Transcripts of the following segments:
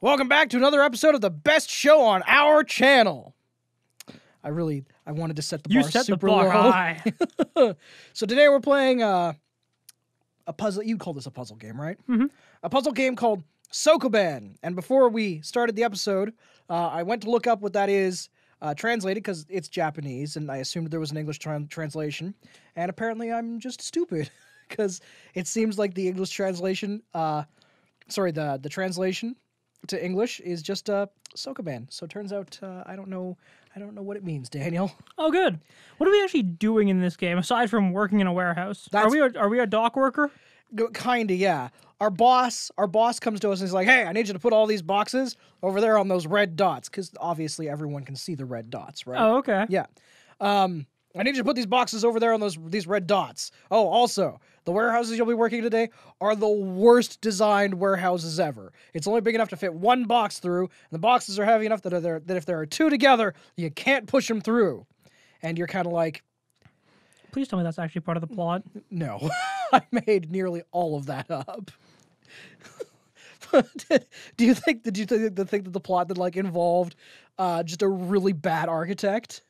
Welcome back to another episode of the best show on our channel. I really I wanted to set the You bar set the super bar low. high. So today we're playing uh, a puzzle. You call this a puzzle game, right? Mhm. A puzzle game called Sokoban. And before we started the episode, uh, I went to look up what that is uh, translated because it's Japanese, and I assumed there was an English tran- translation. And apparently, I'm just stupid because it seems like the English translation, uh, sorry, the the translation to English is just uh, Sokoban. So it turns out uh, I don't know. I don't know what it means, Daniel. oh, good. What are we actually doing in this game aside from working in a warehouse? That's- Are we a, are we a dock worker? Kinda, yeah. Our boss, our boss comes to us and he's like, "Hey, I need you to put all these boxes over there on those red dots, because obviously everyone can see the red dots, right? Oh, okay. Yeah. Um, I need you to put these boxes over there on those these red dots. Oh, also, the warehouses you'll be working today are the worst designed warehouses ever. It's only big enough to fit one box through, and the boxes are heavy enough that, are there, that if there are two together, you can't push them through. And you're kind of like, Please tell me that's actually part of the plot. no, I made nearly all of that up. do you think? Did you think, the think that the plot that like involved uh, just a really bad architect?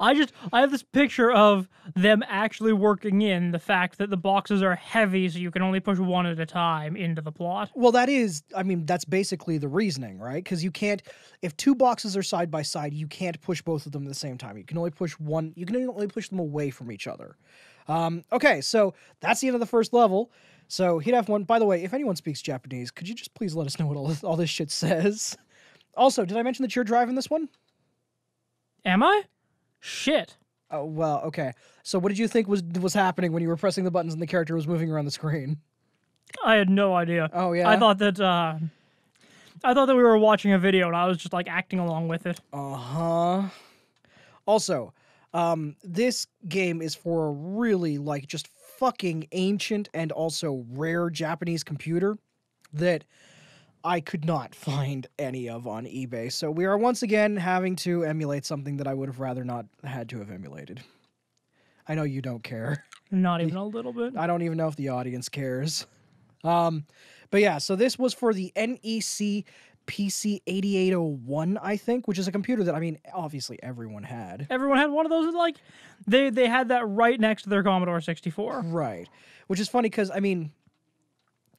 I just I have this picture of them actually working in the fact that the boxes are heavy, so you can only push one at a time into the plot. Well, that is, I mean, that's basically the reasoning, right? Because you can't, if two boxes are side by side, you can't push both of them at the same time. You can only push one, you can only push them away from each other. Um, okay, so that's the end of the first level. So he'd have one. By the way, if anyone speaks Japanese, could you just please let us know what all this, all this shit says? Also, did I mention that you're driving this one? Am I? Shit. Oh well, okay. So what did you think was was happening when you were pressing the buttons and the character was moving around the screen? I had no idea. Oh yeah. I thought that uh I thought that we were watching a video and I was just like acting along with it. Uh huh. Also, um, this game is for a really like just fucking ancient and also rare Japanese computer that I could not find any of on eBay. So we are once again having to emulate something that I would have rather not had to have emulated. I know you don't care. Not even a little bit. I don't even know if the audience cares. Um, but yeah, so this was for the NEC PC 8801, I think, which is a computer that I mean, obviously everyone had. Everyone had one of those like they they had that right next to their Commodore 64. Right. Which is funny because I mean,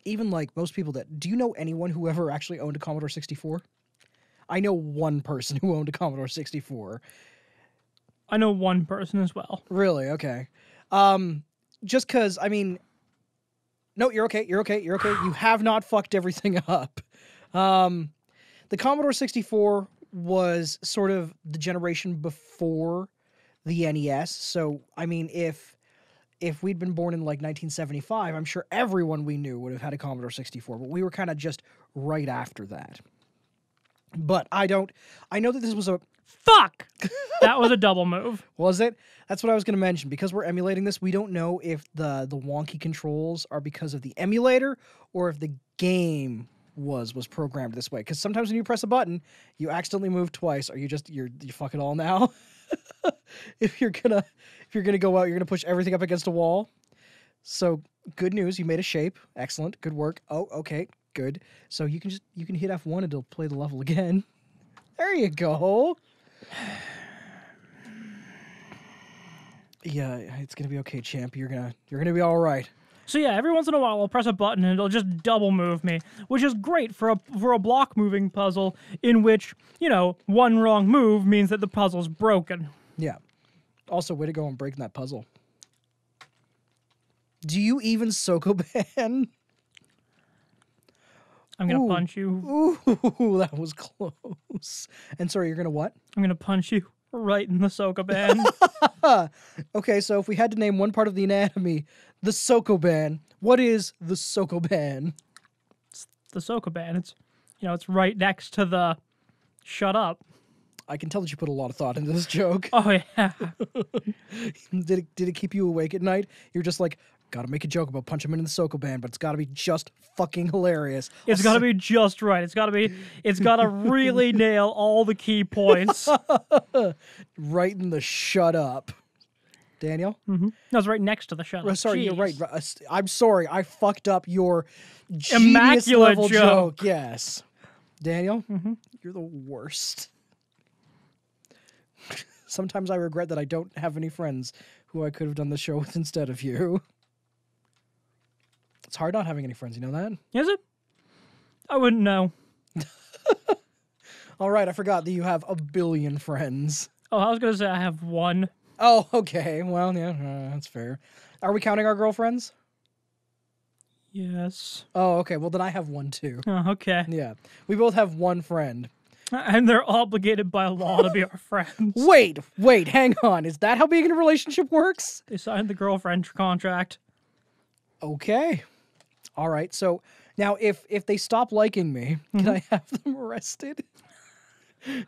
even like most people that do you know anyone who ever actually owned a Commodore 64? I know one person who owned a Commodore 64. I know one person as well. Really? Okay. Um, just because I mean, no, you're okay. You're okay. You're okay. You have not fucked everything up. Um, the Commodore 64 was sort of the generation before the NES. So I mean, if if we'd been born in like 1975, I'm sure everyone we knew would have had a Commodore 64. But we were kind of just right after that. But I don't. I know that this was a Fuck. that was a double move. Was it? That's what I was going to mention. Because we're emulating this, we don't know if the the wonky controls are because of the emulator or if the game was was programmed this way. Because sometimes when you press a button, you accidentally move twice, or you just you're you fuck it all now. if you're gonna if you're gonna go out, you're gonna push everything up against a wall. So good news, you made a shape. Excellent, good work. Oh, okay, good. So you can just you can hit F1 and it'll play the level again. There you go. Yeah, it's gonna be okay, champ. You're gonna you're gonna be all right. So yeah, every once in a while I'll press a button and it'll just double move me, which is great for a for a block moving puzzle in which, you know, one wrong move means that the puzzle's broken. Yeah. Also, way to go on breaking that puzzle. Do you even Sokoban? I'm going Ooh. to punch you. Ooh, that was close. And sorry, you're gonna what? I'm going to punch you right in the Sokoban. Okay, so if we had to name one part of the anatomy, the Sokoban, what is the Sokoban? It's the Sokoban. It's you know, it's right next to the shut up. I can tell that you put a lot of thought into this joke. Oh yeah. Did it did it keep you awake at night? You're just like, gotta make a joke about punch him in the Sokoban, but it's gotta be just fucking hilarious. It's got to be just right. It's got to be it's got to really nail all the key points. right in the shut up. Daniel? Mm-hmm. No, it's right next to the shut Oh, up. sorry, you're right. Jeez. Ri- uh, I'm sorry. I fucked up your Immaculate level joke. Yes. Daniel, Mm-hmm. you're the worst. Sometimes I regret that I don't have any friends who I could have done the show with instead of you. It's hard not having any friends, you know that? Is it? I wouldn't know. All right, I forgot that you have a billion friends. Oh, I was gonna say I have one. Oh, okay. Well, yeah, uh, that's fair. Are we counting our girlfriends? Yes. Oh, okay. Well, then I have one too. Oh, okay. Yeah. We both have one friend. And they're obligated by law to be our friends. Wait, wait, hang on. Is that how being in a relationship works? They signed the girlfriend contract. Okay. All right. So now if if they stop liking me, can mm-hmm. I have them arrested?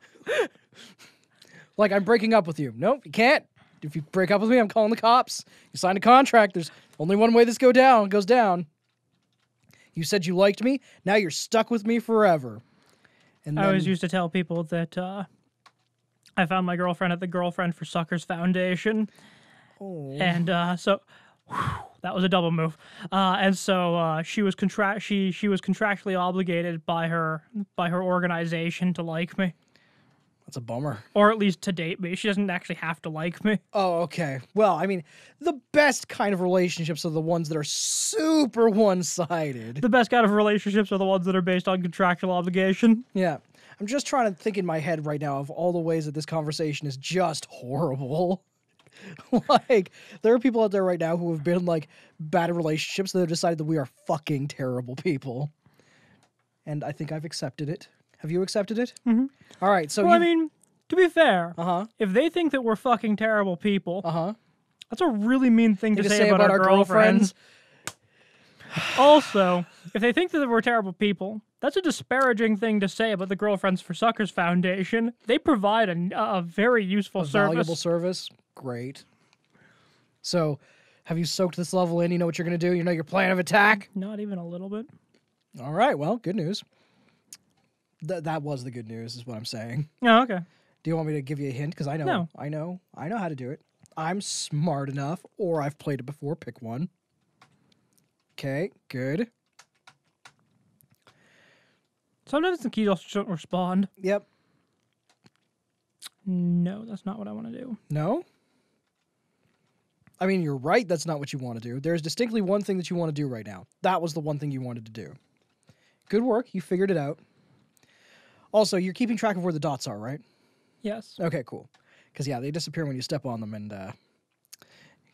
like I'm breaking up with you. Nope, you can't. If you break up with me, I'm calling the cops. You signed a contract. There's only one way this go down goes down. You said you liked me. Now you're stuck with me forever. And I always used to tell people that uh, I found my girlfriend at the Girlfriend for Suckers Foundation. Oh. And uh, so whew, that was a double move. Uh, and so uh, she was contract she she was contractually obligated by her by her organization to like me. That's a bummer. Or at least to date me. She doesn't actually have to like me. Oh, okay. Well, I mean, the best kind of relationships are the ones that are super one-sided. The best kind of relationships are the ones that are based on contractual obligation. Yeah. I'm just trying to think in my head right now of all the ways that this conversation is just horrible. like, there are people out there right now who have been in like bad relationships that have decided that we are fucking terrible people. And I think I've accepted it. Have you accepted it? Mm-hmm. All right. So Well, I mean, to be fair, uh huh. if they think that we're fucking terrible people, Uh huh. that's a really mean thing to To say, say about, about our, our girlfriends. also, if they think that we're terrible people, that's a disparaging thing to say about the Girlfriends for Suckers Foundation. They provide a, a very useful A service. valuable service. Great. So, have you soaked this level in? You know what you're going to do? You know your plan of attack? Not even a little bit. All right. Well, good news. Th- that was the good news, is what I'm saying. Oh, okay. Do you want me to give you a hint? Because I know, No. I know, I know how to do it. I'm smart enough, or I've played it before. Pick one. Okay, good. Sometimes the keys also don't respond. Yep. No, that's not what I want to do. No. I mean, you're right. That's not what you want to do. There's distinctly one thing that you want to do right now. That was the one thing you wanted to do. Good work. You figured it out. Also, you're keeping track of where the dots are, right? Yes. Okay, cool. Because yeah, they disappear when you step on them, and uh,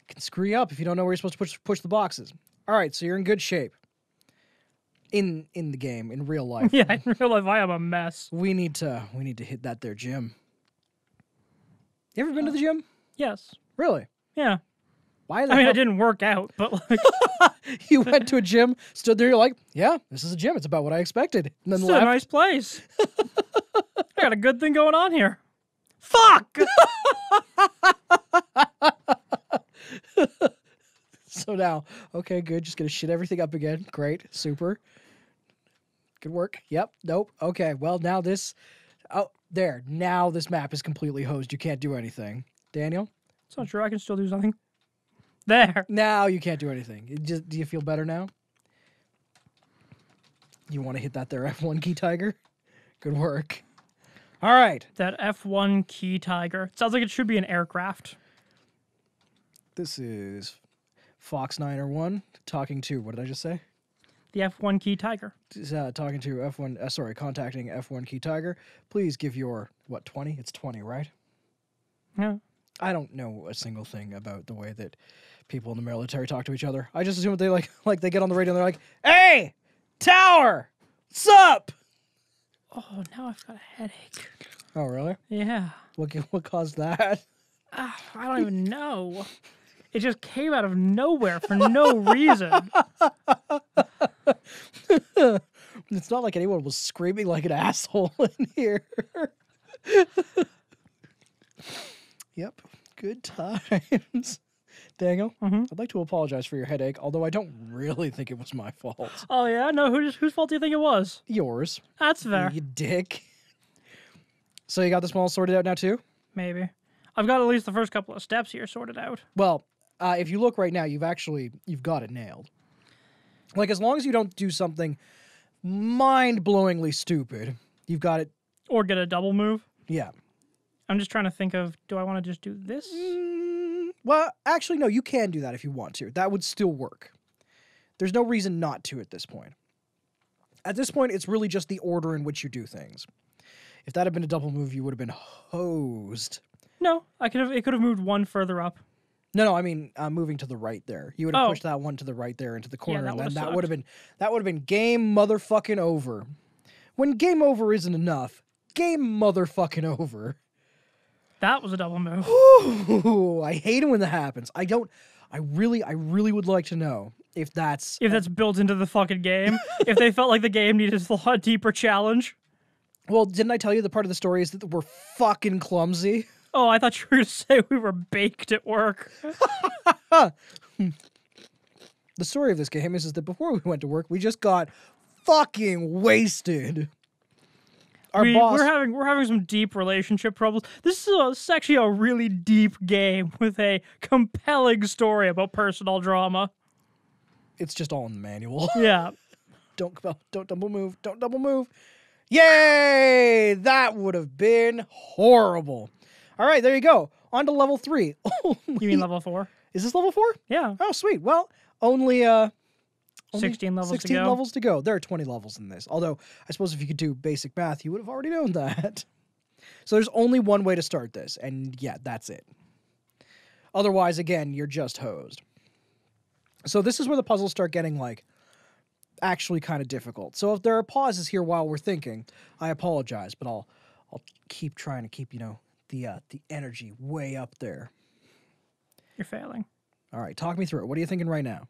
can screw you up if you don't know where you're supposed to push push the boxes. All right, so you're in good shape. In in the game, in real life, Yeah, in real life, I am a mess. we need to we need to hit that there gym. You ever been to the gym? Yes. Really? Yeah. Why? The I mean, I hell- did didn't work out, but like, You went to a gym, stood there, you're like, yeah, this is a gym. It's about what I expected, and then it's a nice place. Got a good thing going on here. Fuck! So now, okay, good. Just gonna shit everything up again. Great, super. Good work. Yep. Nope. Okay. Well, now this. Oh, there. Now this map is completely hosed. You can't do anything. Daniel. It's not true. I can still do something. There. Now you can't do anything. It just, do you feel better now? You want to hit that there F1 key tiger? Good work. All right. That F1 key tiger. Sounds like it should be an aircraft. This is Fox Niner One talking to. What did I just say? The F1 key tiger. Is, uh, talking to F1. Uh, sorry, contacting F1 Key Tiger. Please give your what twenty? It's twenty, right? Yeah. I don't know a single thing about the way that people in the military talk to each other. I just assume that they like like they get on the radio and they're like, "Hey, tower, what's up?" Oh, now I've got a headache. Oh, really? Yeah. What what caused that? Ah, I don't even know. It just came out of nowhere for no reason. It's not like anyone was screaming like an asshole in here. yep, good times. Daniel, Mhm. I'd like to apologize for your headache, although I don't really think it was my fault. Oh yeah, no. Whose whose fault do you think it was? Yours, That's fair. you dick. So you got this one all sorted out now too? Maybe. I've got at least the first couple of steps here sorted out. Well, uh, if you look right now, you've actually you've got it nailed. Like as long as you don't do something mind-blowingly stupid, You've got it. or get a double move. Yeah. I'm just trying to think of do I want to just do this? Mm, well, actually, no. You can do that if you want to. That would still work. There's no reason not to at this point. At this point, it's really just the order in which you do things. If that had been a double move, you would have been hosed. No, I could have it could have moved one further up. No, no, I mean uh, moving to the right there. You would have Oh. pushed that one to the right there into the corner, that and then that would have been that would have been game motherfucking over. When game over isn't enough, game motherfucking over. That was a double move. Ooh, I hate it when that happens. I don't. I really, I really would like to know if that's If that's built into the fucking game, if they felt like the game needed a deeper challenge. well. Didn't I tell you the part of the story is that we're fucking clumsy? Oh, I thought you were going to say we were baked at work. The story of this game is, is that before we went to work, we just got fucking wasted. Our we, boss. We're having we're having some deep relationship problems. This is, a, this is actually a really deep game with a compelling story about personal drama. it's just all in the manual. Yeah. don't don't double move, don't double move. Yay! That would have been horrible. All right, there you go. On to level three. You mean level four? Is this level four? Yeah. Oh, sweet. Well, only uh, only 16 levels to 16 go. levels to go. There are 20 levels in this. Although, I suppose if you could do basic math, you would have already known that. So there's only one way to start this, and yeah, that's it. Otherwise, again, you're just hosed. So this is where the puzzles start getting like actually kind of difficult. So if there are pauses here while we're thinking, I apologize, but I'll I'll keep trying to keep, you know, the uh the energy way up there. You're failing. All right, talk me through it. What are you thinking right now?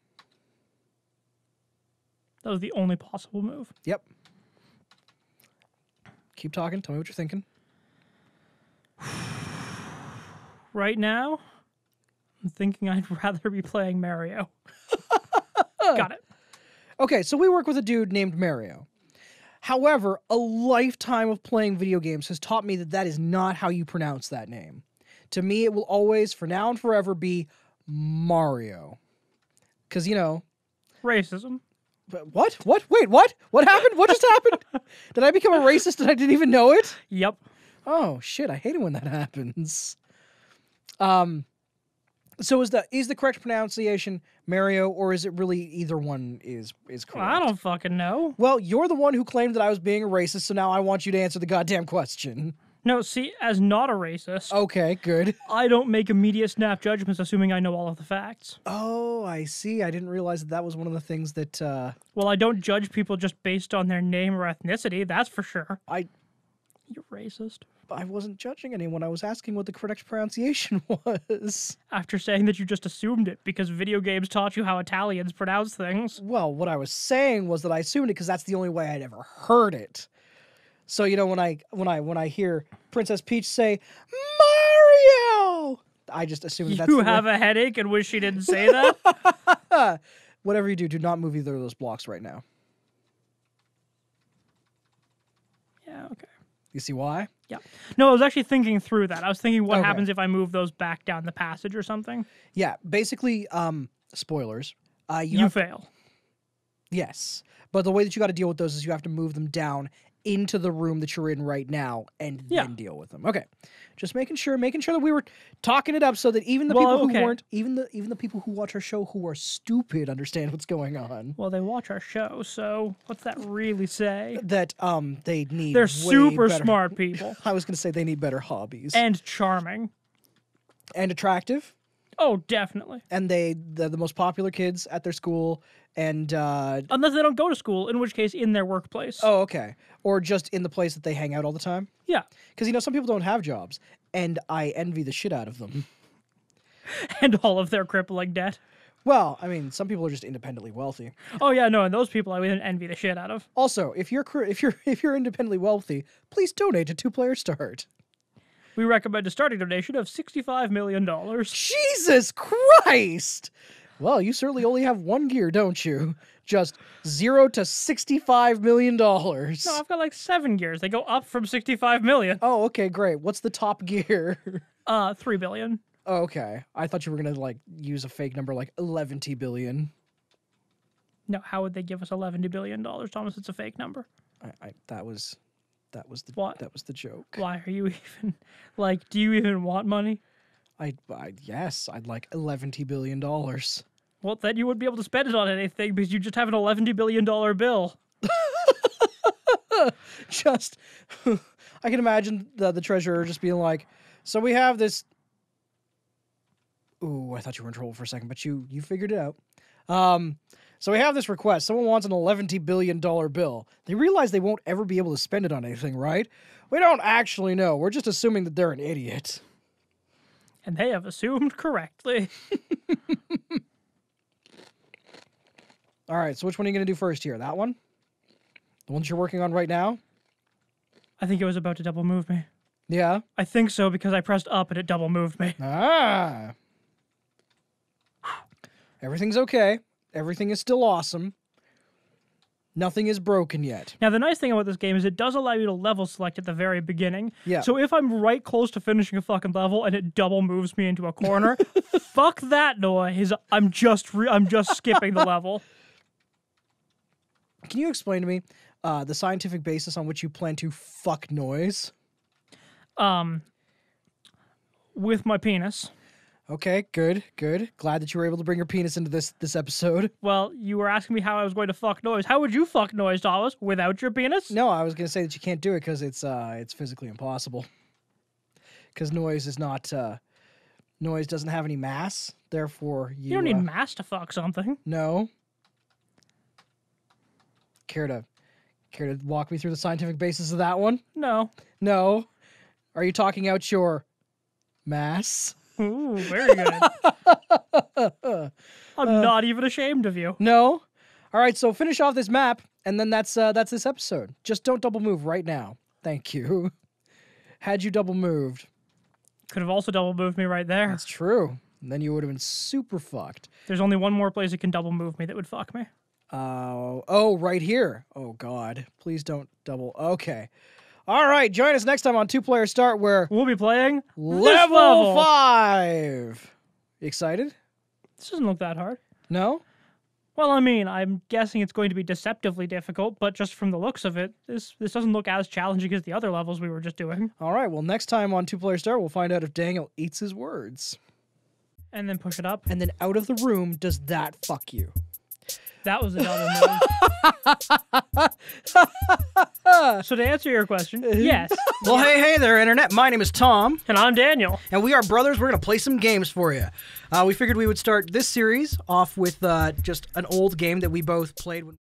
That was the only possible move. Yep. Keep talking. Tell me what you're thinking. Right now, I'm thinking I'd rather be playing Mario. Got it. Okay, so we work with a dude named Mario. However, a lifetime of playing video games has taught me that that is not how you pronounce that name. To me, it will always, for now and forever, be Mario. Because, you know, Racism. What? What? Wait, what? What happened? What just happened? Did I become a racist and I didn't even know it? Yep. Oh shit! I hate it when that happens. Um, so is the is the correct pronunciation Mario, or is it really either one is is correct? I don't fucking know. Well, you're the one who claimed that I was being a racist, so now I want you to answer the goddamn question. No, see, as not a racist, Okay, good. I don't make immediate snap judgments assuming I know all of the facts. Oh, I see. I didn't realize that that was one of the things that uh, Well, I don't judge people just based on their name or ethnicity, that's for sure. I You're racist. I wasn't judging anyone. I was asking what the correct pronunciation was. After saying that you just assumed it because video games taught you how Italians pronounce things. Well, what I was saying was that I assumed it because that's the only way I'd ever heard it. So you know when I when I when I hear Princess Peach say Mario, I just assume that that's You the way- have a headache and wish she didn't say that? whatever you do, do not move either of those blocks right now. yeah, okay. You see why? Yeah. No, I was actually thinking through that. I was thinking what Okay. happens if I move those back down the passage or something. Yeah, basically, um, spoilers. Uh, you, You, have, fail. yes, but the way that you got to deal with those is you have to move them down into the room that you're in right now and Yeah. then deal with them. Okay, just making sure, making sure that we were talking it up so that even the Well, people who weren't, even the even the people who watch our show who are stupid understand what's going on. Well, they watch our show, so what's that really say? That um they need They're super better- smart people I was gonna say they need better hobbies and charming. and attractive. Oh, definitely. and they they're the most popular kids at their school and uh Unless they don't go to school, in which case in their workplace. oh okay or just in the place that they hang out all the time Yeah. because you know some people don't have jobs and i envy the shit out of them And all of their crippling debt. well i mean some people are just independently wealthy Oh yeah, no, and those people I would envy the shit out of. also if you're cr- if you're if you're independently wealthy please donate to two player start We recommend a starting donation of sixty-five million dollars. jesus christ well you certainly only have one gear don't you just zero to 65 million dollars No, I've got like seven gears. They go up from sixty-five million. oh okay great what's the top gear Uh, three billion. Oh, okay. I thought you were gonna like use a fake number like eleven billion. No, how would they give us eleven billion dollars, Thomas? It's a fake number. I, I that was That was the What? that was the joke. Why are you even like? Do you even want money? I, I yes, I'd like eleven billion dollars. Well, then you wouldn't be able to spend it on anything because you just have an eleven billion dollar bill. Just, I can imagine the the treasurer just being like, "So we have this." Ooh, I thought you were in trouble for a second, but you you figured it out. Um, so we have this request. Someone wants an eleven billion dollar bill. They realize they won't ever be able to spend it on anything, right? We don't actually know. We're just assuming that they're an idiot. And they have assumed correctly. All right. So which one are you going to do first here? That one? The ones you're working on right now? I think it was about to double move me. Yeah. I think so because I pressed up and it double moved me. Ah. Everything's okay. Everything is still awesome. Nothing is broken yet. Now, the nice thing about this game is it does allow you to level select at the very beginning. Yeah. So if I'm right close to finishing a fucking level and it double moves me into a corner, fuck that noise. I'm just re- I'm just skipping the level. Can you explain to me uh, the scientific basis on which you plan to fuck noise? Um, with my penis. Okay, good, good. Glad that you were able to bring your penis into this this episode. Well, you were asking me how I was going to fuck noise. How would you fuck noise, Dallas, Without your penis? No, I was going to say that you can't do it because it's uh it's physically impossible. Because noise is not uh, noise doesn't have any mass. Therefore, you, You don't need uh, mass to fuck something. No. Care to care to walk me through the scientific basis of that one? No. No. Are you talking out your mass? Ooh, very good. I'm not even ashamed of you. No. All right, so finish off this map and then that's uh that's this episode. Just don't double move right now. Thank you. Had you double moved, Could have also double moved me right there. that's true. And Then you would have been super fucked. There's only one more place it can double move me that would fuck me. Uh, oh, right here. Oh God, please don't double. Okay. All right, join us next time on Two Player Start where We'll be playing level, level. five. Excited? This doesn't look that hard. No? Well, I mean, I'm guessing it's going to be deceptively difficult, but just from the looks of it, this this doesn't look as challenging as the other levels we were just doing. All right, well, next time on Two Player Start, we'll find out if Daniel eats his words. And then push it up. And then out of the room, does that fuck you? That was a double move. so to answer your question, yes. Well, hey, hey there, Internet. My name is Tom, And I'm Daniel. and we are brothers. We're going to play some games for you. Uh, we figured we would start this series off with uh, just an old game that we both played when.